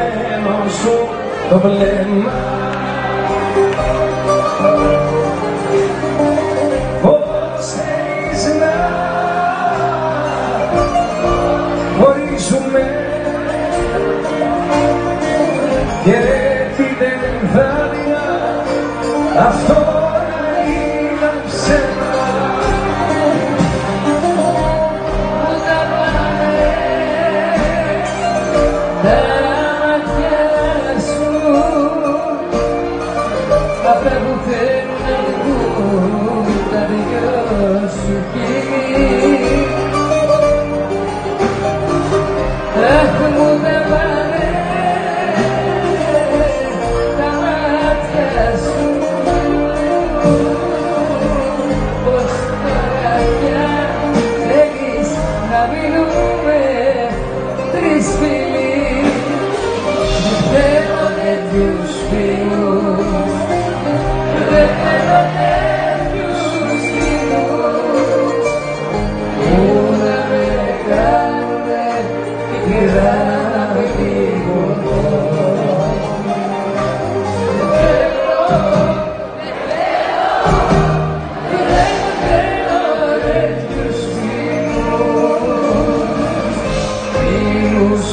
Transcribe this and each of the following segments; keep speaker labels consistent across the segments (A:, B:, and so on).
A: χαμένο σου το βλέμμα Πώς θέλεις να χωρίσουμε; Γιατί δεν θα αυτό
B: Κάθε που φέρνουν τα δυο σου χείλη Αχ μου τα πάνε τα μάτια σου Πως τώρα πια έχεις να μείνουμε τρεις φίλοι Θέλω τέτοιους φίλους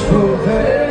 B: prevail.